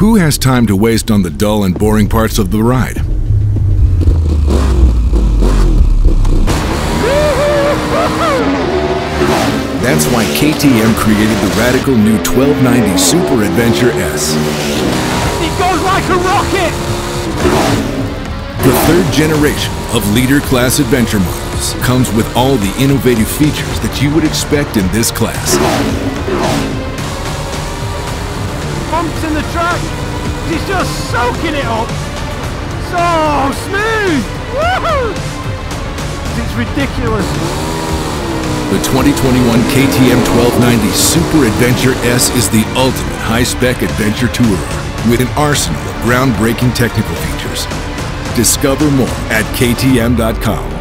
Who has time to waste on the dull and boring parts of the ride? That's why KTM created the radical new 1290 Super Adventure S. It goes like a rocket! The third generation of leader class adventure models comes with all the innovative features that you would expect in this class. Bumps in the track! He's just soaking it up! So smooth! It's ridiculous. The 2021 KTM 1290 Super Adventure S is the ultimate high-spec adventure tourer with an arsenal of groundbreaking technical features. Discover more at ktm.com.